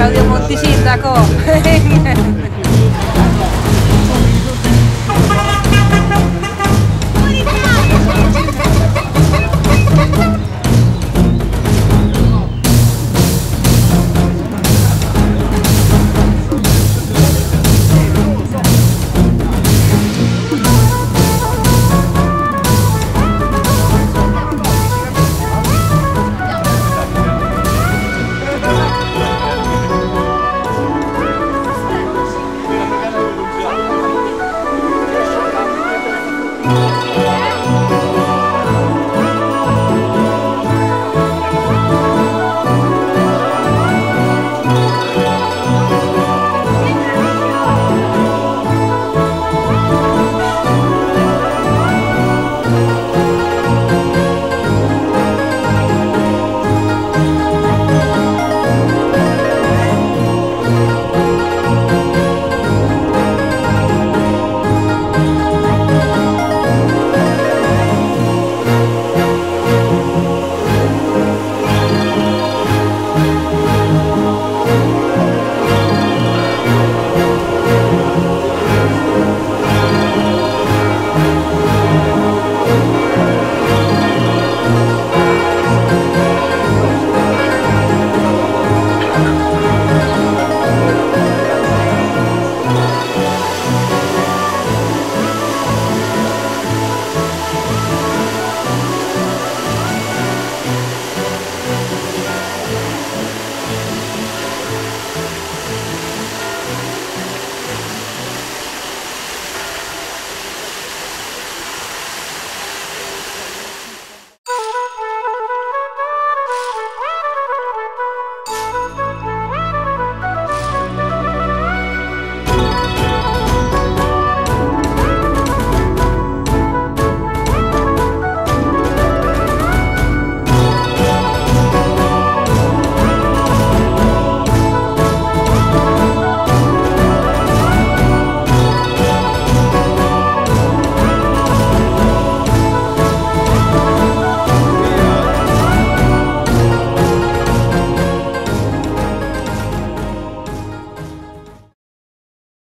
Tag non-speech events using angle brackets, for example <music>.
Claudio Monti Sindaco. <laughs>